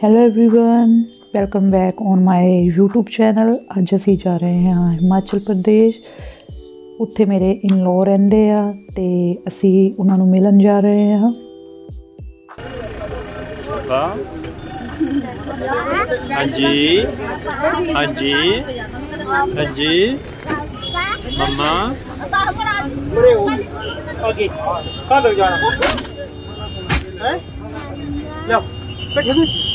hello everyone welcome back on my YouTube channel ਅੱਜ ਅਸੀਂ ਜਾ ਰਹੇ ਹਾਂ ਹਿਮਾਚਲ ਪ੍ਰਦੇਸ਼ ਉੱਥੇ ਮੇਰੇ ਇਨ-ਲੋ ਰਹਿੰਦੇ ਆ ਤੇ ਅਸੀਂ ਉਹਨਾਂ ਨੂੰ ਮਿਲਣ ਜਾ ਰਹੇ ਹਾਂ ਪਾਪਾ ਹਾਂਜੀ ਹਾਂਜੀ ਹਾਂਜੀ ਮੰਮਾ आगे कहाँ तक जाना है जाओ बैठे हुए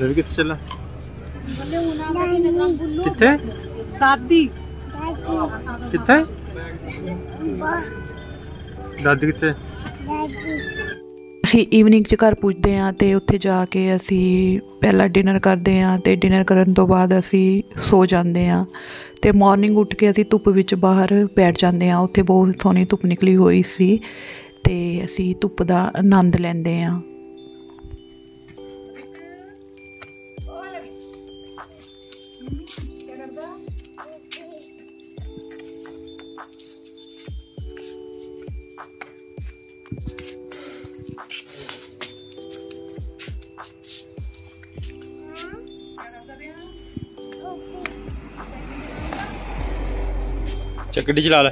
ਰਵੀ ਕਿੱਥੇ ਚੱਲਾ? ਕਿੱਥੇ? ਦਾਦੀ। ਕਿੱਥੇ? ਦਾਦੀ ਕਿੱਥੇ? ਅਸੀਂ ਈਵਨਿੰਗ 'ਚ ਘਰ ਪੁੱਜਦੇ ਹਾਂ ਤੇ ਉੱਥੇ ਜਾ ਕੇ ਅਸੀਂ ਪਹਿਲਾਂ ਡਿਨਰ ਕਰਦੇ ਹਾਂ ਤੇ ਡਿਨਰ ਕਰਨ ਤੋਂ ਬਾਅਦ ਅਸੀਂ ਸੋ ਜਾਂਦੇ ਹਾਂ ਤੇ ਮਾਰਨਿੰਗ ਉੱਠ ਕੇ ਅਸੀਂ ਧੁੱਪ ਵਿੱਚ ਬਾਹਰ ਬੈਠ ਜਾਂਦੇ ਹਾਂ, ਉੱਥੇ ਬਹੁਤ ਸੋਹਣੀ ਧੁੱਪ ਨਿਕਲੀ ਹੋਈ ਸੀ ਤੇ ਅਸੀਂ ਧੁੱਪ ਦਾ ਆਨੰਦ ਲੈਂਦੇ ਹਾਂ। ਚੱਲ ਗੱਡੀ ਚਲਾ ਲੈ।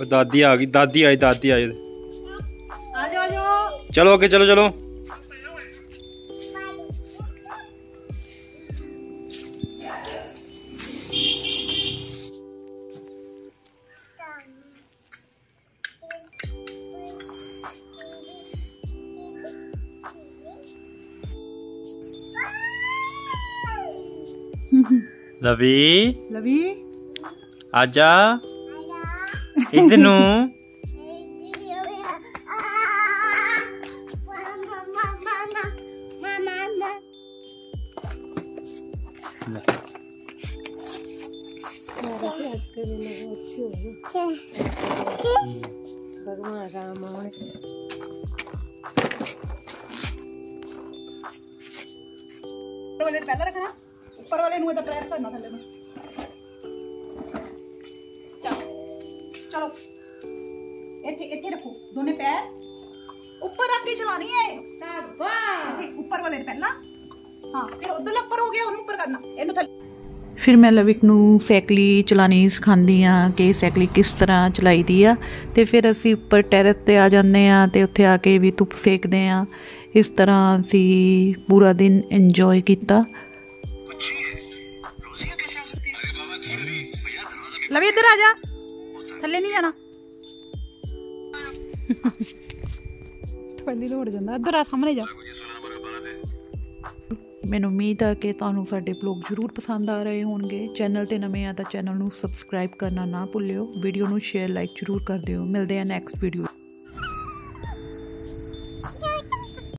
ਉਹ ਦਾਦੀ ਆ ਗਈ, ਦਾਦੀ ਆਈ ਦਾਦੀ ਆਈ। ਆ ਜਾਓ ਆ ਜਾਓ ਚਲੋ। ਅੱਗੇ ਚਲੋ ਚਲੋ ਲਵੀ ਲਵੀ ਆਜਾ ਇੱਧਰ ਨੂੰ ਲੈ। ਉੱਪਰ ਵਾਲੇ ਨੂੰ ਇਹਦਾ ਪ੍ਰੈਸ ਕਰਨਾ ਥੱਲੇ ਨੂੰ। ਚਲੋ ਚਲੋ। ਇੱਥੇ ਇੱਥੇ ਰੱਖੋ ਦੋਨੇ ਪੈਰ। ਉੱਪਰ ਰੱਖ ਕੇ ਚਲਾਣੀ ਹੈ ਸ਼ਾਬਾਸ਼। ਇੱਥੇ ਉੱਪਰ ਵਾਲੇ ਤੇ ਪਹਿਲਾਂ। ਹਾਂ ਫਿਰ ਉਧਰ ਉੱਪਰ ਹੋ ਗਿਆ ਉਹਨੂੰ ਉੱਪਰ ਕਰਨਾ। ਇਹਨੂੰ ਥੱਲੇ। ਫਿਰ ਮੈਂ ਲਵਿਕ ਨੂੰ ਸਾਈਕਲੀ ਚਲਾਣੀ ਸਿਖਾਉਂਦੀ ਆ ਕਿ ਸਾਈਕਲੀ ਕਿਸ ਤਰ੍ਹਾਂ ਚਲਾਈਦੀ ਆ। ਤੇ ਫਿਰ ਅਸੀਂ ਉੱਪਰ ਟੈਰੇਸ ਤੇ ਆ ਜਾਂਦੇ ਆ ਤੇ ਉੱਥੇ ਆ ਕੇ ਵੀ ਧੁੱਪ ਸੇਕਦੇ ਆ ਇਸ ਤਰ੍ਹਾਂ ਅਸੀਂ ਪੂਰਾ ਦਿਨ ਇੰਜੋਏ ਕੀਤਾ। ਲਵੀ ਇੱਧਰ ਆ ਜਾ। ਥੱਲੇ ਨਹੀਂ ਜਾਣਾ। ਥੱਲੇ ਨੂੰ ਉੜ ਜਾਂਦਾ। ਇੱਧਰ ਆ ਸਾਹਮਣੇ ਜਾ। ਮੈਨੂੰ ਉਮੀਦ ਆ ਕਿ ਤੁਹਾਨੂੰ ਸਾਡੇ ਬਲੌਗ ਜ਼ਰੂਰ ਪਸੰਦ ਆ ਰਹੇ ਹੋਣਗੇ। ਚੈਨਲ ਤੇ ਨਵੇਂ ਆ ਤਾਂ ਚੈਨਲ ਨੂੰ ਸਬਸਕ੍ਰਾਈਬ ਕਰਨਾ ਨਾ ਭੁੱਲਿਓ। ਵੀਡੀਓ ਨੂੰ ਸ਼ੇਅਰ ਲਾਈਕ ਜ਼ਰੂਰ ਕਰ ਦਿਓ। ਮਿਲਦੇ ਆ ਨੈਕਸਟ ਵੀਡੀਓ